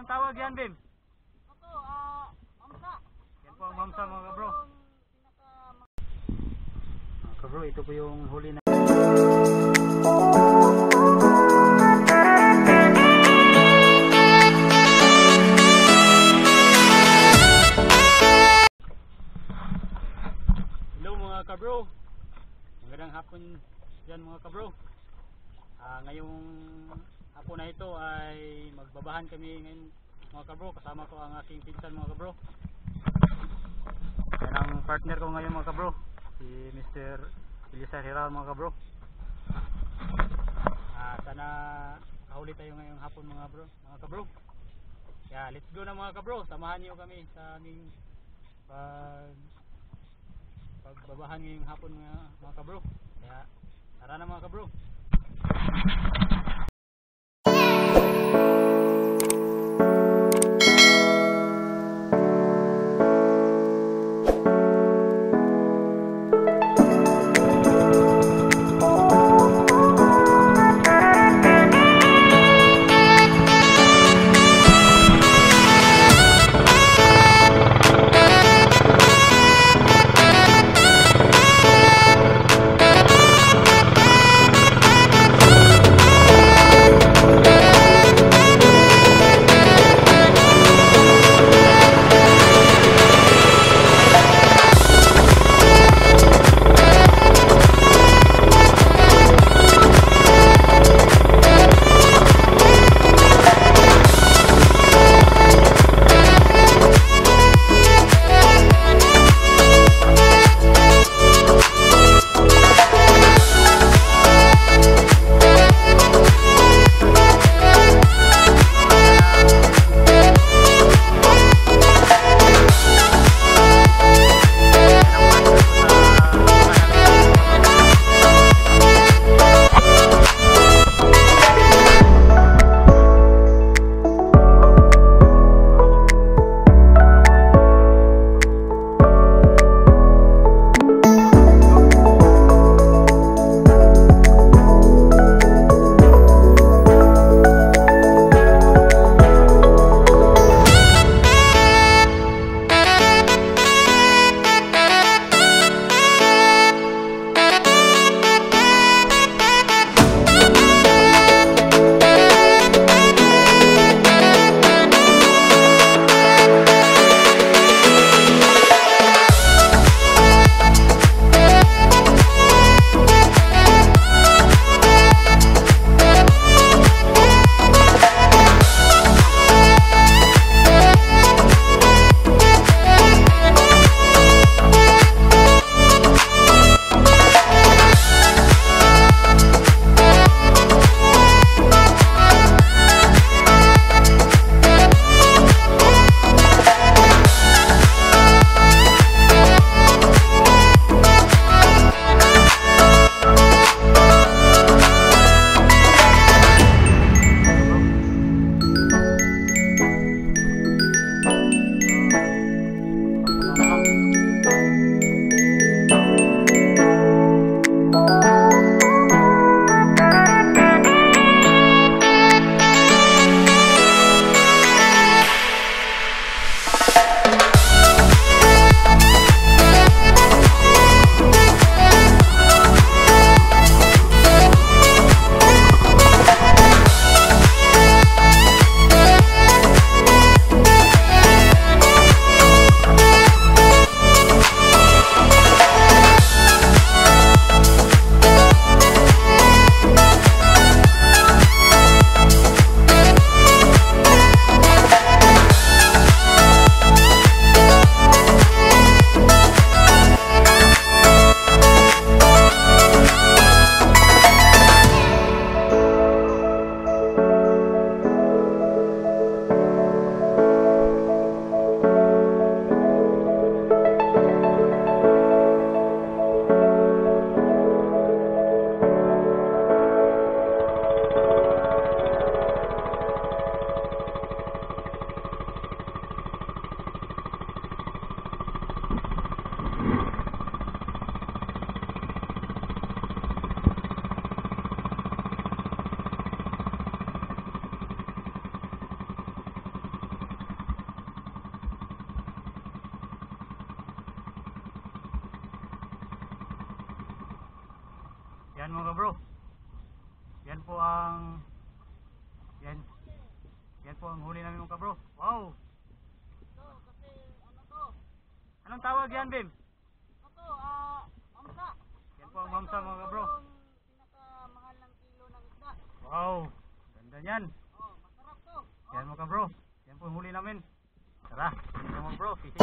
Anong tawag yan, Bim? Ito, ah, mamsa. Yan po ang mamsa mga kabro. Mga kabro, ito po yung huli na. Hello mga kabro. Magandang hapon dyan mga kabro. Ah, ngayong hapon na ito ay magbabahan kami ngayon mga kabro. Kasama ko ang aking pinsan mga kabro. Yan ang partner ko ngayon mga kabro. Si Mr. Elisar Hiral mga kabro. Ah, sana kahuli tayo ngayong hapon mga bro, mga kabro. Yeah, let's go na mga kabro. Samahan niyo kami sa aming pag pagbabahan ngayong hapon mga, mga kabro. Kaya tara na mga kabro. Yan mga bro. Yan po ang yan. Yan po ang huli namin mga bro. Wow. Ito, kasi ano to? Anong tawag yan, Bim? Ano to? Ah, mamsa. Yan po ang mamsa mga bro. Ito pinakamahal ng kilo ng isda. Wow. Ganda niyan. Oh, masarap to. Oh. Yan mga bro. Yan po ang huli namin. Tara, mga bro. Fishing.